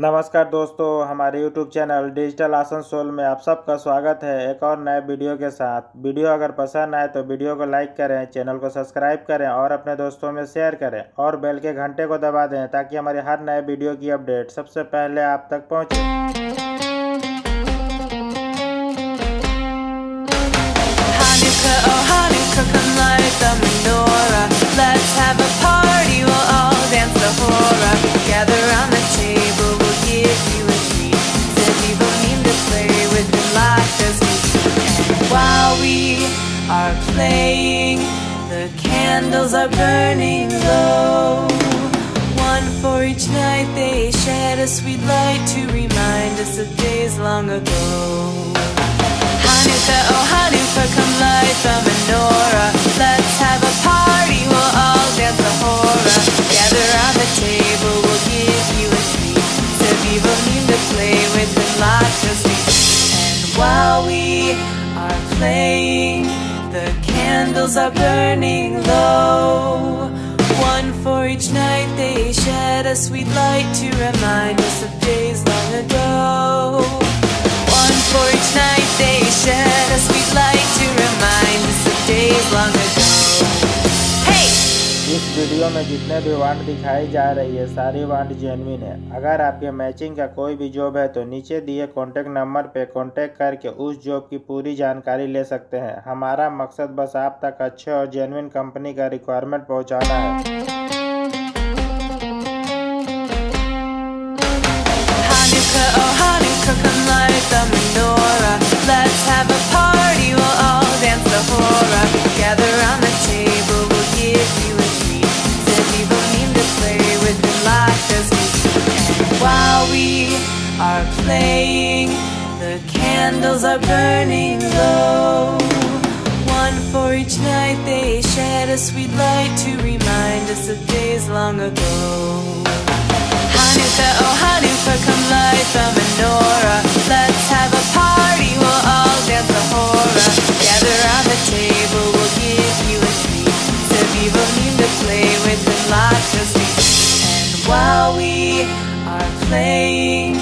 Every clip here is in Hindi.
नमस्कार दोस्तों हमारे YouTube channel digital Asansol में आप सबका स्वागत है एक और नए वीडियो के साथ वीडियो अगर पसंद आए तो वीडियो को लाइक करें चैनल को सब्सक्राइब करें और अपने दोस्तों में शेयर करें और बेल के घंटे को दबा दें ताकि हमारे हर नए वीडियो की अपडेट सबसे पहले आप तक पहुँचे candles are burning low. One for each night they shed a sweet light to remind us of days long ago. Hanukkah, oh Hanukkah, come light the menorah. candles are burning low. One for each night they shed a sweet light to remind us of days long ago. One for each night they shed a sweet light to video में जितने भी वांड दिखाई जा रही है सारी वांड जेनविन है अगर आपके मैचिंग का कोई भी जॉब है तो नीचे दिए कॉन्टैक्ट नंबर पे कॉन्टैक्ट करके उस जॉब की पूरी जानकारी ले सकते हैं हमारा मकसद बस आप तक अच्छे और जेनविन कंपनी का रिक्वायरमेंट पहुँचाना है are playing, the candles are burning low. One for each night they shed a sweet light to remind us of days long ago. Hanukkah, oh Hanukkah, come light the menorah. Let's have a party, we'll all dance the hora. Gather round the table, we'll give you a treat. Sevilla mean to play with the lot just And while we are playing.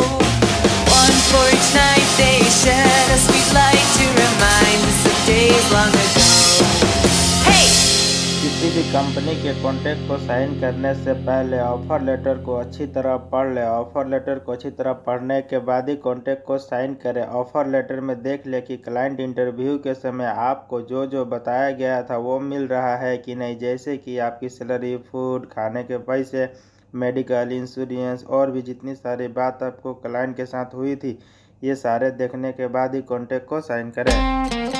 company के कॉन्ट्रैक्ट को साइन करने से पहले ऑफर लेटर को अच्छी तरह पढ़ लें ऑफर लेटर को अच्छी तरह पढ़ने के बाद ही कॉन्ट्रैक्ट को साइन करें ऑफर लेटर में देख लें कि क्लाइंट इंटरव्यू के समय आपको जो जो बताया गया था वो मिल रहा है कि नहीं जैसे कि आपकी सैलरी फूड खाने के पैसे मेडिकल इंश्योरेंस और भी जितनी सारी बात आपको क्लाइंट के साथ हुई थी ये सारे देखने के बाद ही कॉन्ट्रैक्ट को साइन करें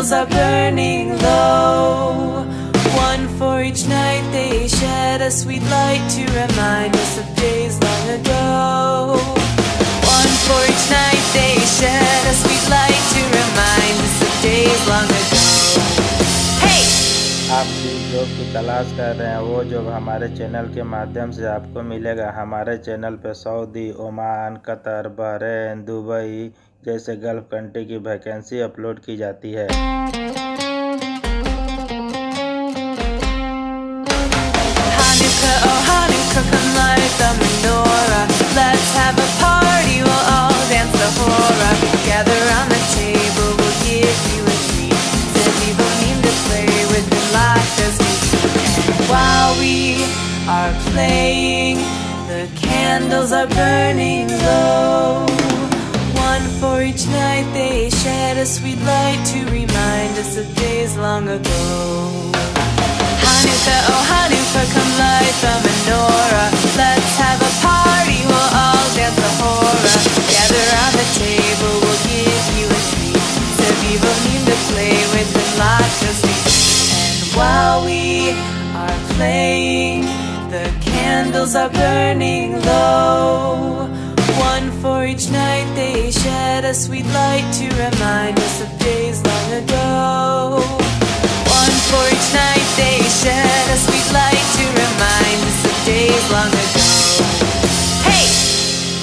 candles are burning low One for each night they shed a sweet light To remind us of days long ago One for each night they shed a sweet light To remind us of days long ago Hey! आप जिस जॉब की तलाश कर रहे हैं वो जॉब हमारे चैनल के माध्यम से आपको मिलेगा हमारे चैनल पे Saudi Oman Qatar Bahrain Dubai जैसे गल्फ कंट्री की वैकेंसी अपलोड की जाती है are playing, the candles are burning low. one for each night they shed a sweet light to remind us of days long ago. Hanukkah, oh Hanukkah, come light the menorah. Let's have a party, we'll all dance the hora. Gather round the table, we'll give you a treat. Sevilla need to play with the lot just And while we are playing, the candles are burning low. for each night they shed a sweet light to remind us of days long ago. One for each night they shed a sweet light to remind us of days long ago.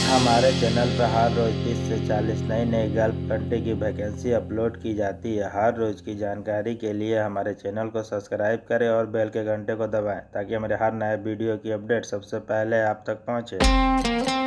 हमारे चैनल पर हर रोज 30 से 40 नई नई गल्फ कंट्री की वैकेंसी अपलोड की जाती है हर रोज की जानकारी के लिए हमारे चैनल को सब्सक्राइब करें और बेल के घंटे को दबाएं ताकि हमारे हर नए वीडियो की अपडेट सबसे पहले आप तक पहुंचे।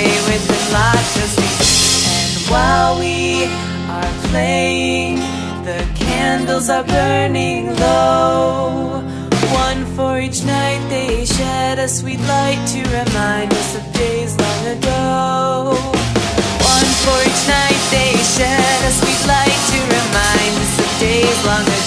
play with his lifelessly. And while we are playing, the candles are burning low. One for each night they shed a sweet light to remind us of days long ago. One for each night they shed a sweet light to remind us of days long ago.